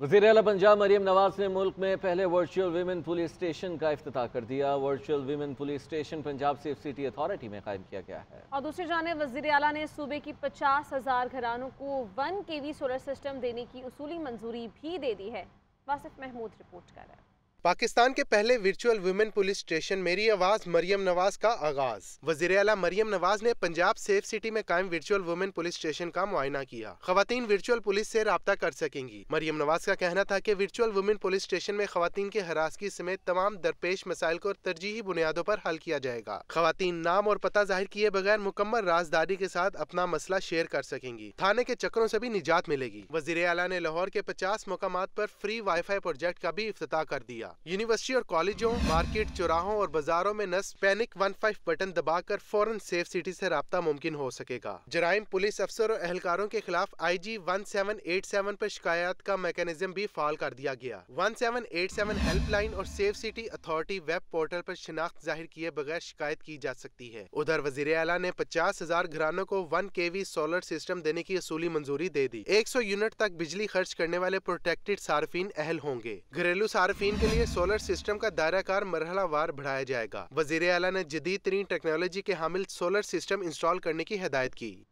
وزیر اعلیٰ پنجاب مریم نواز نے ملک میں پہلے ورچوئل ویمن پولیس اسٹیشن کا افتتاح کر دیا۔ Virtual women police station Punjab safe city authority میں قائم کیا گیا ہے۔ اور دوسری جانب وزیر اعلیٰ نے صوبے کی پچاس ہزار گھرانوں کو ون کے وی سولر سسٹم دینے کی اصولی منظوری بھی دے دی ہے۔ واسف محمود رپورٹ کر رہا ہے۔ پاکستان کے پہلے ورچوئل ویمن پولیس اسٹیشن میری آواز مریم نواز کا آغاز۔ وزیر اعلیٰ مریم نواز نے پنجاب سیف سٹی میں قائم ورچوئل ویمن پولیس اسٹیشن کا معائنہ کیا۔ خواتین ورچوئل پولیس سے رابطہ کر سکیں گی۔ مریم نواز کا کہنا تھا کہ ورچوئل ویمن پولیس اسٹیشن میں خواتین کے ہراسگی سمیت تمام درپیش مسائل کو ترجیحی بنیادوں پر حل کیا جائے گا۔ خواتین نام اور پتہ ظاہر کیے بغیر مکمل رازداری کے ساتھ اپنا مسئلہ شیئر کر سکیں گی۔ تھانے کے چکروں سے بھی نجات ملے گی۔ وزیر اعلیٰ نے لاہور کے پچاس مقامات پر فری وائی فائی پروجیکٹ کا بھی افتتاح کر دیا۔ یونیورسٹی اور کالجوں، مارکیٹ، چوراہوں اور بازاروں میں نصب پینک ون فائف بٹن دبا کر فوراں سیف سٹی سے رابطہ ممکن ہو سکے گا۔ جرائم پولیس افسر اور اہلکاروں کے خلاف I G one seven eight seven پر شکایات کا میکانزم بھی فعال کر دیا گیا۔ One seven eight seven helpline اور safe city authority web portal پر شناخت ظاہر کیے بغیر شکایت کی جا سکتی ہے۔ ادھر وزیر اعلیٰ نے پچاس ہزار گھرانوں کو ون کے وی سولر سسٹم دینے کی اصولی منظوری دے دی۔ ایک سو یونٹ تک بجلی خرچ کرنے والے پروٹیکٹڈ صارفین اہل ہوں گے۔ گھریلو صارفین کے لیے لیے سولر سسٹم کا دائرہ کار مرحلہ وار بڑھایا جائے گا۔ وزیر اعلیٰ نے جدید ترین ٹیکنالوجی کے حامل سولر سسٹم انسٹال کرنے کی ہدایت کی۔